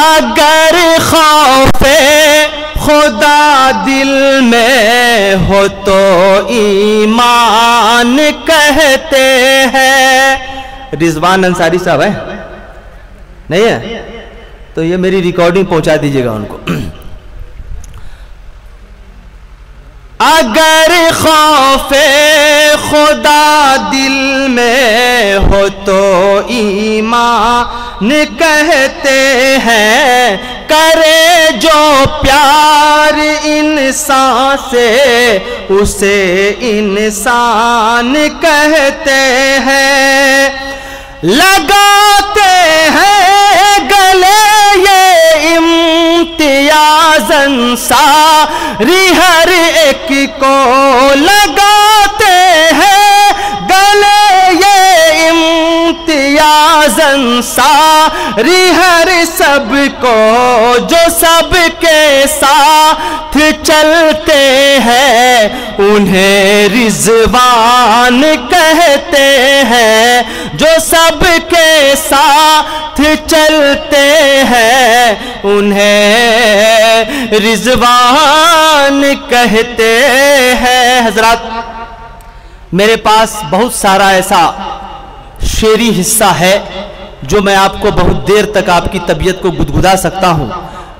अगर खौफे खुदा दिल में हो तो ईमान कहते हैं। रिजवान अंसारी साहब है? नहीं है? तो ये मेरी रिकॉर्डिंग पहुँचा दीजिएगा उनको। अगर खौफे खुदा दिल में हो तो ईमान कहते हैं, करे जो प्यार इंसान से उसे इंसान कहते हैं। लगाते हैं गले ये इम्तियाजन सारी हर एक को लगाते इम्तियाजन सारी हर सबको जो सबके साथ चलते हैं, उन्हें रिजवान कहते हैं, जो सबके साथ चलते हैं, उन्हें रिजवान कहते हैं। हज़रत, मेरे पास बहुत सारा ऐसा शेरी हिस्सा है, जो मैं आपको बहुत देर तक आपकी तबीयत को गुदगुदा सकता हूँ।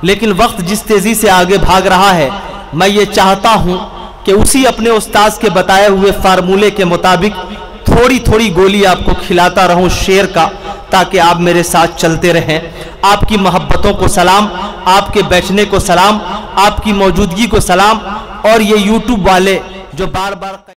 लेकिन वक्त जिस तेज़ी से आगे भाग रहा है, मैं ये चाहता हूँ कि उसी अपने उस्ताद के बताए हुए फार्मूले के मुताबिक थोड़ी थोड़ी गोली आपको खिलाता रहूँ शेर का, ताकि आप मेरे साथ चलते रहें। आपकी मोहब्बतों को सलाम, आपके बैठने को सलाम, आपकी मौजूदगी को सलाम, और ये यूट्यूब वाले जो बार बार